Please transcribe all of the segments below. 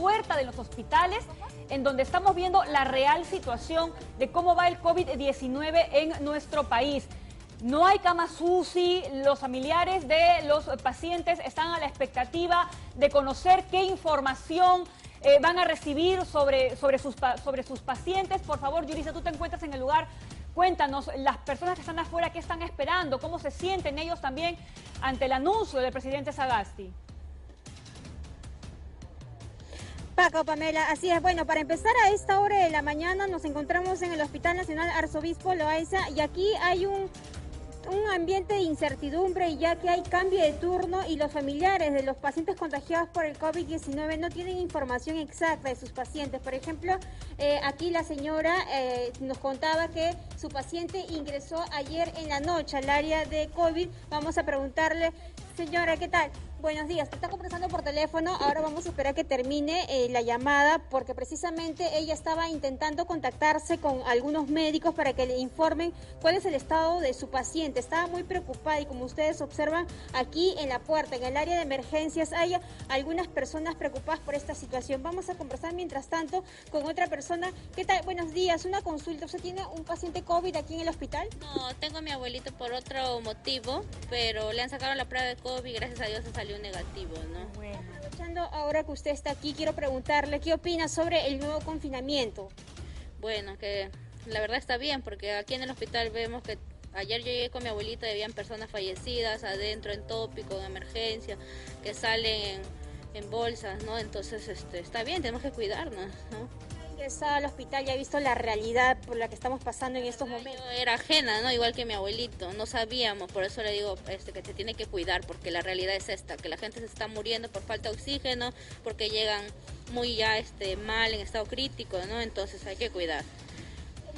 puerta de los hospitales en donde estamos viendo la real situación de cómo va el COVID-19 en nuestro país. No hay camas UCI, los familiares de los pacientes están a la expectativa de conocer qué información eh, van a recibir sobre, sobre, sus, sobre sus pacientes. Por favor, Yurisa, tú te encuentras en el lugar. Cuéntanos, las personas que están afuera, ¿qué están esperando? ¿Cómo se sienten ellos también ante el anuncio del presidente Sagasti? Paco, Pamela, así es. Bueno, para empezar a esta hora de la mañana nos encontramos en el Hospital Nacional Arzobispo Loaiza y aquí hay un un ambiente de incertidumbre ya que hay cambio de turno y los familiares de los pacientes contagiados por el COVID-19 no tienen información exacta de sus pacientes. Por ejemplo, eh, aquí la señora eh, nos contaba que su paciente ingresó ayer en la noche al área de COVID. Vamos a preguntarle, señora, ¿qué tal? Buenos días, te está conversando por teléfono. Ahora vamos a esperar que termine eh, la llamada porque precisamente ella estaba intentando contactarse con algunos médicos para que le informen cuál es el estado de su paciente. Estaba muy preocupada y como ustedes observan aquí en la puerta, en el área de emergencias, hay algunas personas preocupadas por esta situación. Vamos a conversar mientras tanto con otra persona. ¿Qué tal? Buenos días, una consulta. ¿Usted tiene un paciente COVID aquí en el hospital? No, tengo a mi abuelito por otro motivo, pero le han sacado la prueba de COVID gracias a Dios se salió negativo, ¿no? Bueno. Aprovechando ahora que usted está aquí, quiero preguntarle qué opina sobre el nuevo confinamiento. Bueno, que la verdad está bien, porque aquí en el hospital vemos que ayer llegué con mi abuelita y habían personas fallecidas adentro en tópico, en emergencia, que salen en, bolsas, ¿no? Entonces este, está bien, tenemos que cuidarnos, ¿no? Ingresado al hospital y ha visto la realidad por la que estamos pasando en estos momentos. Era ajena, ¿no? Igual que mi abuelito, no sabíamos, por eso le digo este, que se tiene que cuidar, porque la realidad es esta, que la gente se está muriendo por falta de oxígeno, porque llegan muy ya este, mal, en estado crítico, ¿no? Entonces hay que cuidar.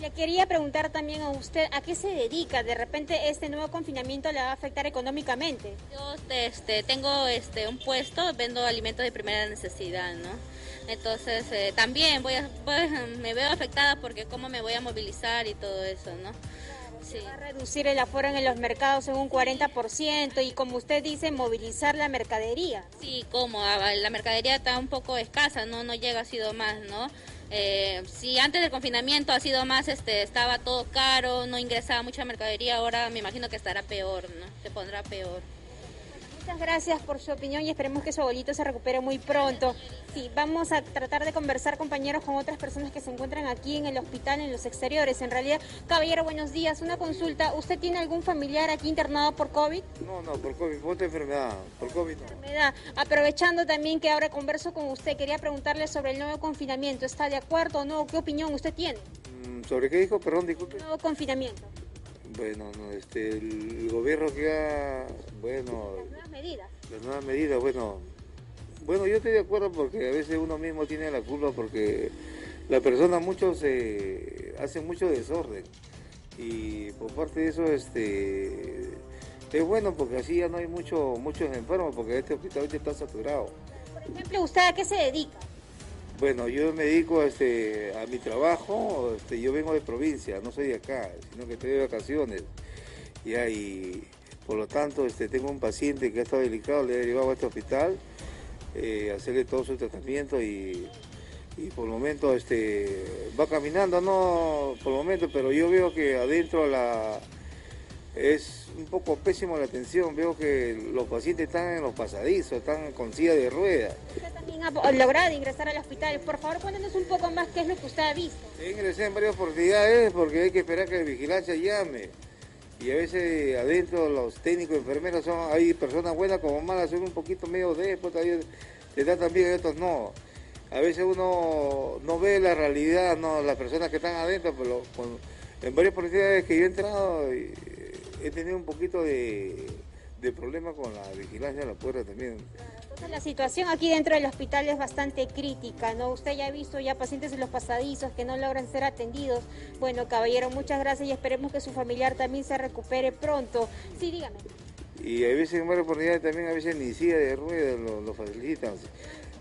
Le quería preguntar también a usted, ¿a qué se dedica? De repente este nuevo confinamiento le va a afectar económicamente. Yo este, tengo este, un puesto, vendo alimentos de primera necesidad, ¿no? Entonces eh, también voy a, me veo afectada porque cómo me voy a movilizar y todo eso, ¿no? Sí. Va a reducir el aforo en los mercados en un 40% y como usted dice, movilizar la mercadería. Sí, como ah, la mercadería está un poco escasa, no no llega ha sido más, ¿no? Eh, si antes del confinamiento ha sido más, este, estaba todo caro, no ingresaba mucha mercadería, ahora me imagino que estará peor, ¿no? Se pondrá peor. Muchas gracias por su opinión y esperemos que su abuelito se recupere muy pronto. Sí, vamos a tratar de conversar, compañeros, con otras personas que se encuentran aquí en el hospital, en los exteriores. En realidad, caballero, buenos días. Una consulta. ¿Usted tiene algún familiar aquí internado por COVID? No, no, por COVID, por otra enfermedad. Por COVID no. Enfermedad. Aprovechando también que ahora converso con usted, quería preguntarle sobre el nuevo confinamiento. ¿Está de acuerdo o no? ¿Qué opinión usted tiene? Mm, ¿Sobre qué dijo? Perdón, disculpe. Nuevo confinamiento. Bueno, no, este, el gobierno que ha, bueno... Las nuevas medidas. Las nuevas medidas, bueno, bueno, yo estoy de acuerdo porque a veces uno mismo tiene la culpa porque la persona mucho se hace mucho desorden y por parte de eso este es bueno porque así ya no hay mucho muchos enfermos porque este hospital está saturado. Por ejemplo, ¿usted a qué se dedica? Bueno, yo me dedico este, a mi trabajo, este, yo vengo de provincia, no soy de acá, sino que estoy de vacaciones. y por lo tanto este, tengo un paciente que ha estado delicado, le he llevado a este hospital, eh, hacerle todo su tratamiento y, por el momento va caminando, no por el momento, pero yo veo que adentro la, es un poco pésimo la atención. Veo que los pacientes están en los pasadizos, están con silla de ruedas. Usted también ha logrado ingresar al hospital. Por favor, cuéntenos un poco más qué es lo que usted ha visto. ingresé en varias oportunidades porque hay que esperar que la vigilancia llame. Y a veces adentro los técnicos, enfermeros, son, hay personas buenas como malas, son un poquito medio de, todavía te tratan bien, estos no. A veces uno no ve la realidad, no las personas que están adentro, pero en varias oportunidades que yo he entrado... Y, he tenido un poquito de, problema con la vigilancia de la puerta también. Entonces la situación aquí dentro del hospital es bastante crítica, ¿no? Usted ya ha visto ya pacientes en los pasadizos que no logran ser atendidos. Bueno, caballero, muchas gracias y esperemos que su familiar también se recupere pronto. Sí, dígame. Y a veces en varias oportunidades también a veces ni silla de ruedas lo, facilitan.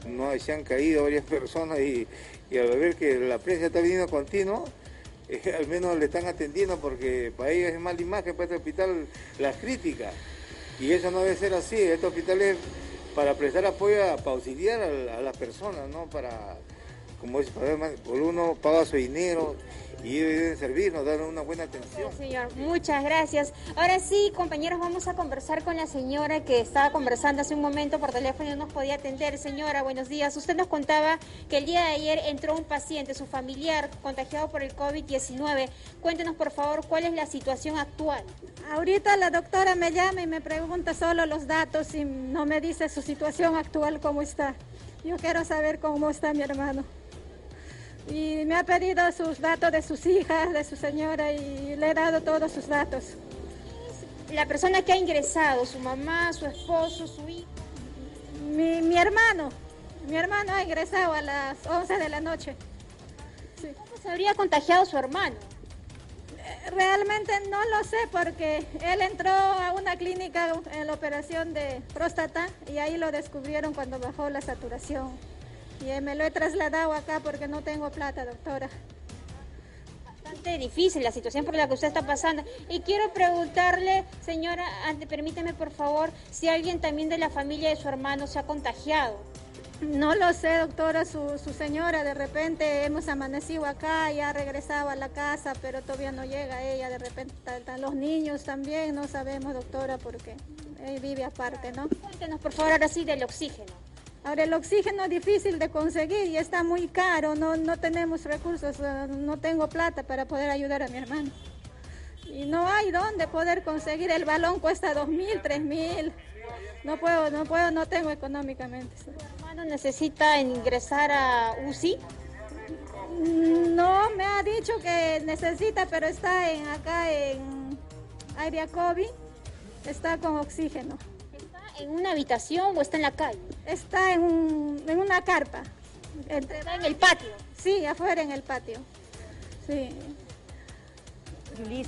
No, se han caído varias personas y, y al ver que la prensa está viniendo continuo, al menos le están atendiendo porque para ellos es mala imagen para este hospital las críticas. Y eso no debe ser así, este hospital es para prestar apoyo, para auxiliar a, a las personas, ¿no? Para, como es, por uno paga su dinero y deben servirnos, dar una buena atención. señor, muchas gracias. Ahora sí, compañeros, vamos a conversar con la señora que estaba conversando hace un momento por teléfono y no nos podía atender. Señora, buenos días. Usted nos contaba que el día de ayer entró un paciente, su familiar, contagiado por el COVID-19. Cuéntenos, por favor, cuál es la situación actual. Ahorita la doctora me llama y me pregunta solo los datos y no me dice su situación actual, cómo está. Yo quiero saber cómo está mi hermano y me ha pedido sus datos de sus hijas, de su señora y le he dado todos sus datos. La persona que ha ingresado, su mamá, su esposo, su hijo. Mi, hermano, mi hermano ha ingresado a las 11 de la noche. ¿Cómo se habría contagiado su hermano? Realmente no lo sé porque él entró a una clínica en la operación de próstata y ahí lo descubrieron cuando bajó la saturación. Y me lo he trasladado acá porque no tengo plata, doctora. Bastante difícil la situación por la que usted está pasando. Y quiero preguntarle, señora, permíteme por favor, si alguien también de la familia de su hermano se ha contagiado. No lo sé, doctora, su, señora, de repente hemos amanecido acá y ha regresado a la casa, pero todavía no llega ella, de repente están los niños también, no sabemos, doctora, porque él vive aparte, ¿no? Cuéntenos, por favor, ahora sí del oxígeno. Ahora el oxígeno es difícil de conseguir y está muy caro, no, no tenemos recursos, eh, no tengo plata para poder ayudar a mi hermano. Y no hay dónde poder conseguir, el balón cuesta dos mil, tres mil. No puedo, no puedo, no tengo económicamente. ¿Tu hermano necesita ingresar a UCI? No, me ha dicho que necesita, pero está en acá en área COVID, está con oxígeno en una habitación o está en la calle? Está en, una carpa. ¿Está en el patio? Sí, afuera en el patio. Sí.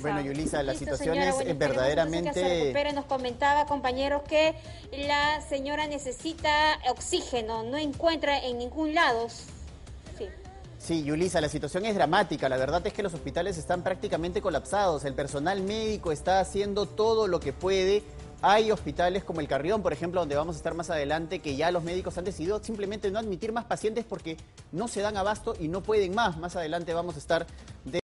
Bueno, Yulisa, la situación es verdaderamente... Pero nos comentaba, compañeros, que la señora necesita oxígeno, no encuentra en ningún lado. Sí. Sí, Yulisa, la situación es dramática. La verdad es que los hospitales están prácticamente colapsados. El personal médico está haciendo todo lo que puede hay hospitales como el Carrión, por ejemplo, donde vamos a estar más adelante, que ya los médicos han decidido simplemente no admitir más pacientes porque no se dan abasto y no pueden más. Más adelante vamos a estar...